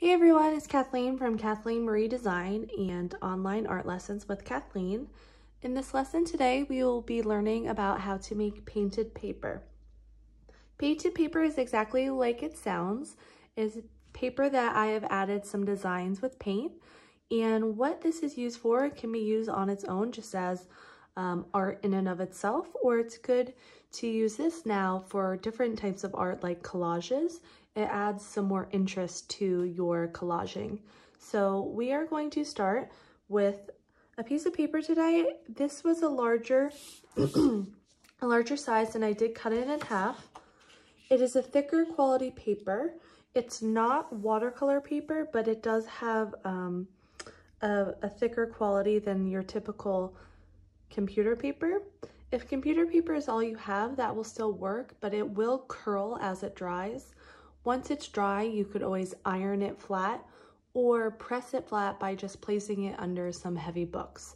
Hey everyone, it's Kathleen from Kathleen Marie Design and Online Art Lessons with Kathleen. In this lesson today, we will be learning about how to make painted paper. Painted paper is exactly like it sounds. It's paper that I have added some designs with paint. And what this is used for can be used on its own just as um, art in and of itself, or it's good to use this now for different types of art like collages it adds some more interest to your collaging. So we are going to start with a piece of paper today. This was a larger, a larger size and I did cut it in half. It is a thicker quality paper. It's not watercolor paper, but it does have um, a, a thicker quality than your typical computer paper. If computer paper is all you have, that will still work, but it will curl as it dries. Once it's dry, you could always iron it flat or press it flat by just placing it under some heavy books.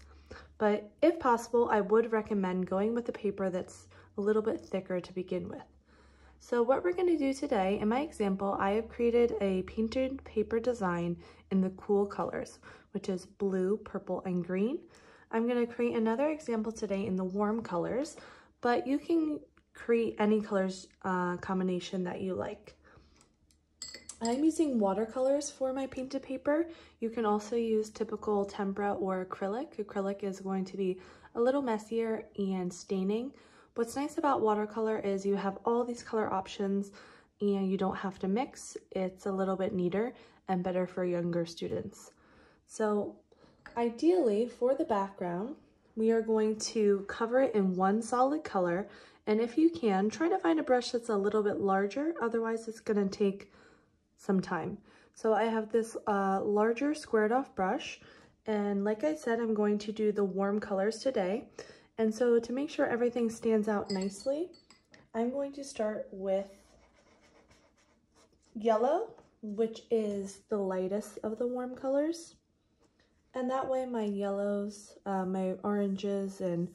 But if possible, I would recommend going with a paper that's a little bit thicker to begin with. So what we're gonna do today, in my example, I have created a painted paper design in the cool colors, which is blue, purple, and green. I'm gonna create another example today in the warm colors, but you can create any colors uh, combination that you like. I'm using watercolors for my painted paper. You can also use typical tempera or acrylic. Acrylic is going to be a little messier and staining. What's nice about watercolor is you have all these color options and you don't have to mix. It's a little bit neater and better for younger students. So ideally for the background, we are going to cover it in one solid color. And if you can, try to find a brush that's a little bit larger. Otherwise it's gonna take some time. So I have this uh, larger squared off brush and like I said, I'm going to do the warm colors today. And so to make sure everything stands out nicely, I'm going to start with yellow, which is the lightest of the warm colors. And that way my yellows, uh, my oranges and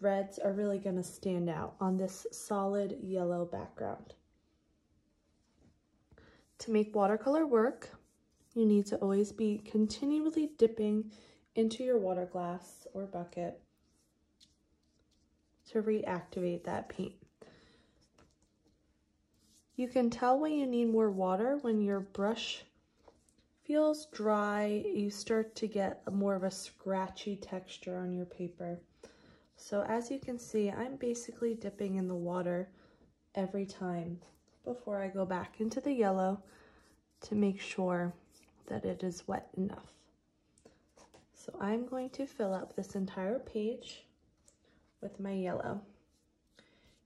reds are really gonna stand out on this solid yellow background. To make watercolor work, you need to always be continually dipping into your water glass or bucket to reactivate that paint. You can tell when you need more water when your brush feels dry, you start to get more of a scratchy texture on your paper. So as you can see, I'm basically dipping in the water every time before I go back into the yellow to make sure that it is wet enough. So I'm going to fill up this entire page with my yellow.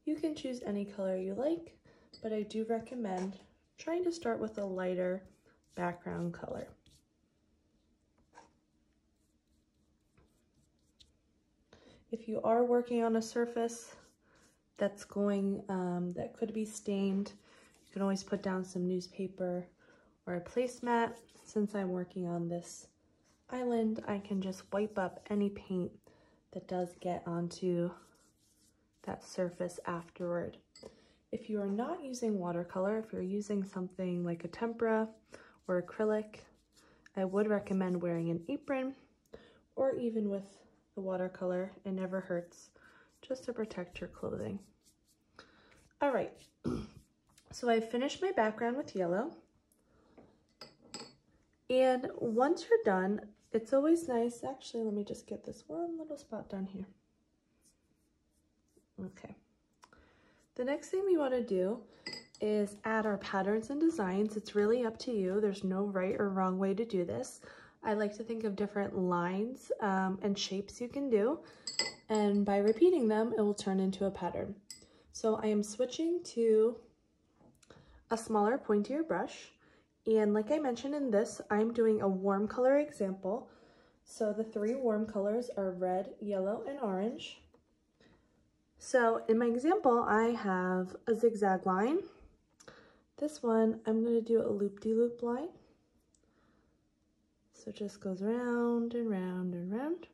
You can choose any color you like, but I do recommend trying to start with a lighter background color. If you are working on a surface that's going, um, that could be stained, you can always put down some newspaper or a placemat. Since I'm working on this island, I can just wipe up any paint that does get onto that surface afterward. If you are not using watercolor, if you're using something like a tempera or acrylic, I would recommend wearing an apron or even with the watercolor. It never hurts just to protect your clothing. All right, so I finished my background with yellow. And once you're done, it's always nice. Actually, let me just get this one little spot done here. Okay. The next thing we want to do is add our patterns and designs. It's really up to you. There's no right or wrong way to do this. I like to think of different lines um, and shapes you can do. And by repeating them, it will turn into a pattern. So I am switching to a smaller, pointier brush. And like I mentioned in this, I'm doing a warm color example. So the three warm colors are red, yellow, and orange. So in my example, I have a zigzag line. This one, I'm going to do a loop-de-loop -loop line. So it just goes round and round and round.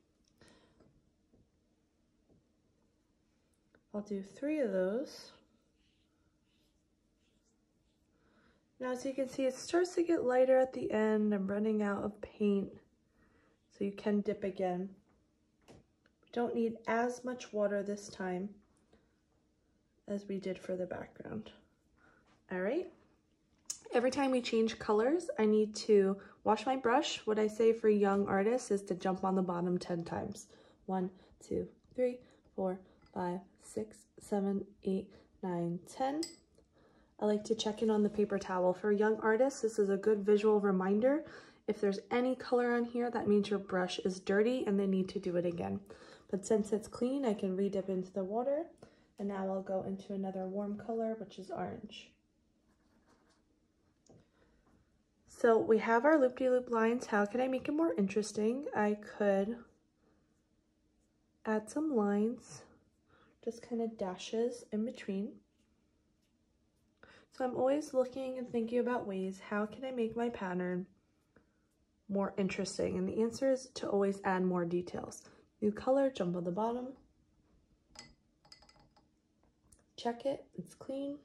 I'll do three of those. Now, as you can see, it starts to get lighter at the end. I'm running out of paint, so you can dip again. Don't need as much water this time as we did for the background. All right. Every time we change colors, I need to wash my brush. What I say for young artists is to jump on the bottom 10 times. One, two, three, four, five, six, seven, eight, nine, 10. I like to check in on the paper towel. For young artists, this is a good visual reminder. If there's any color on here, that means your brush is dirty and they need to do it again. But since it's clean, I can re-dip into the water. And now I'll go into another warm color, which is orange. So we have our loop-de-loop -loop lines. How can I make it more interesting? I could add some lines, just kind of dashes in between. So I'm always looking and thinking about ways, how can I make my pattern more interesting? And the answer is to always add more details. New color, jump on the bottom. Check it, it's clean.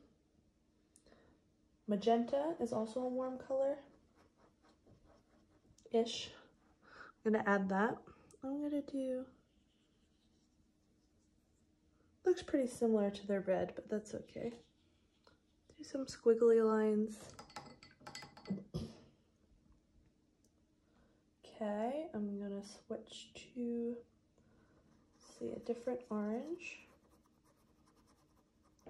Magenta is also a warm color. Ish. I'm gonna add that. I'm gonna do, looks pretty similar to their red, but that's okay do some squiggly lines. Okay, I'm gonna switch to see a different orange.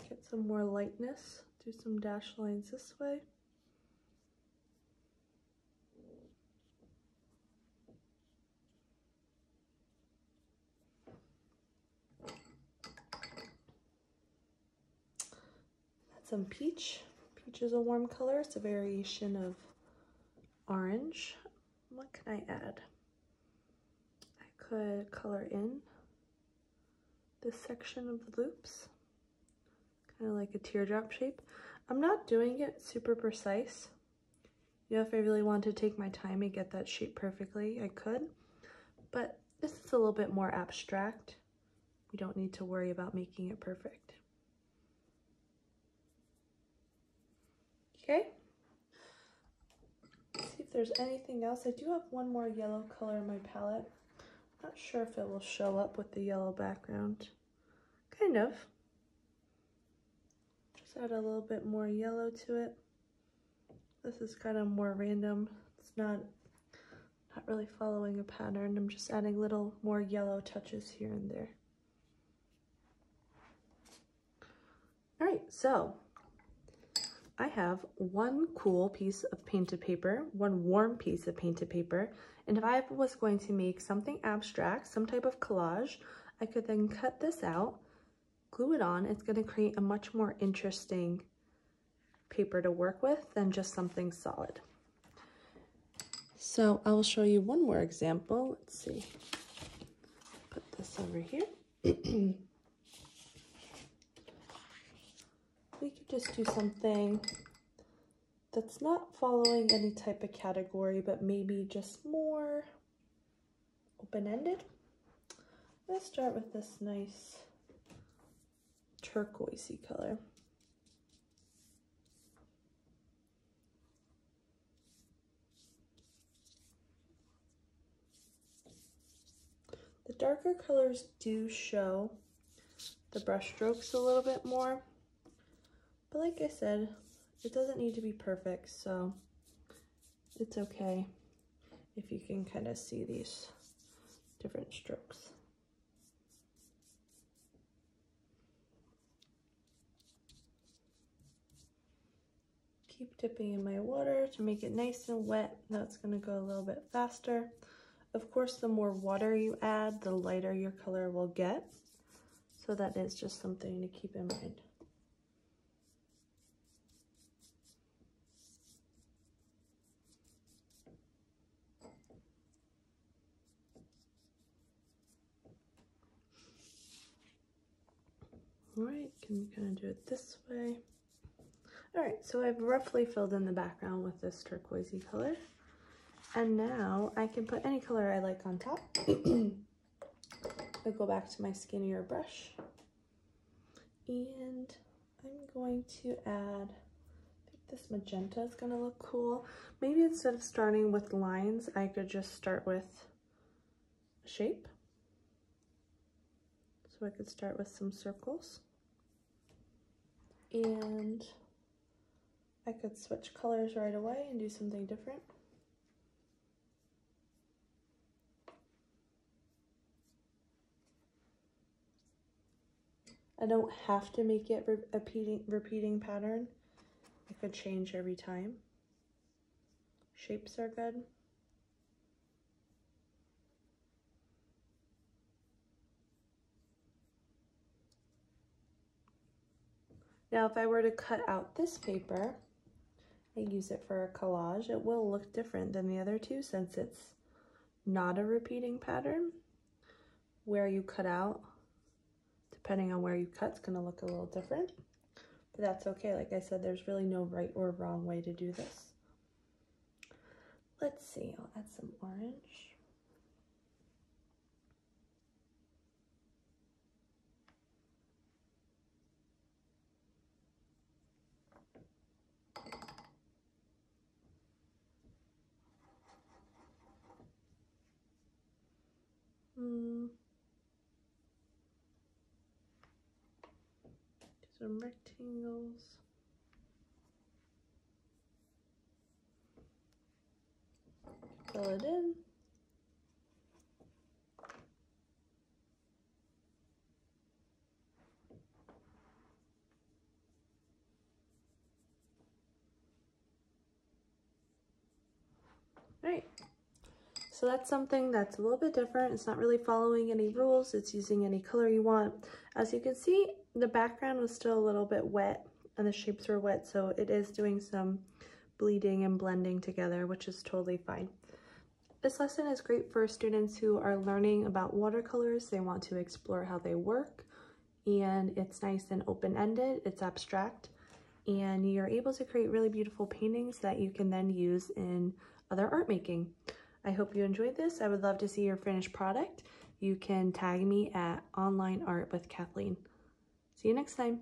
Get some more lightness. Do some dash lines this way. Some peach. Peach is a warm color. It's a variation of orange. What can I add? I could color in this section of the loops, kind of like a teardrop shape. I'm not doing it super precise. You know, if I really wanted to take my time and get that shape perfectly, I could. But this is a little bit more abstract. We don't need to worry about making it perfect. Okay. Let's see if there's anything else. I do have one more yellow color in my palette. Not sure if it will show up with the yellow background. Kind of. Just add a little bit more yellow to it. This is kind of more random. It's not, not really following a pattern. I'm just adding little more yellow touches here and there. All right, so I have one cool piece of painted paper, one warm piece of painted paper, and if I was going to make something abstract, some type of collage, I could then cut this out, glue it on. It's going to create a much more interesting paper to work with than just something solid. So I will show you one more example. Let's see. Put this over here. we could just do something that's not following any type of category, but maybe just more open-ended. Let's start with this nice turquoisey color. The darker colors do show the brush strokes a little bit more. But like I said, it doesn't need to be perfect, so it's okay if you can kind of see these different strokes. Keep dipping in my water to make it nice and wet. That's gonna go a little bit faster. Of course, the more water you add, the lighter your color will get. So that is just something to keep in mind. All right, can we kind of do it this way. All right, so I've roughly filled in the background with this turquoisey color. And now I can put any color I like on top. I'll go back to my skinnier brush. And I'm going to add I think This magenta is gonna look cool. Maybe instead of starting with lines, I could just start with shape. So I could start with some circles. And I could switch colors right away and do something different. I don't have to make it re repeating, repeating pattern. It could change every time. Shapes are good. Now, if I were to cut out this paper and use it for a collage, it will look different than the other two since it's not a repeating pattern. Where you cut out, depending on where you cut, it's gonna look a little different. But that's okay. Like I said, there's really no right or wrong way to do this. Let's see, I'll add some orange. Some rectangles. Fill it in. All right. So that's something that's a little bit different. It's not really following any rules. It's using any color you want. As you can see, the background was still a little bit wet and the shapes were wet. So it is doing some bleeding and blending together, which is totally fine. This lesson is great for students who are learning about watercolors. They want to explore how they work and it's nice and open-ended. It's abstract and you're able to create really beautiful paintings that you can then use in other art making. I hope you enjoyed this. I would love to see your finished product. You can tag me at Online Art with Kathleen. See you next time.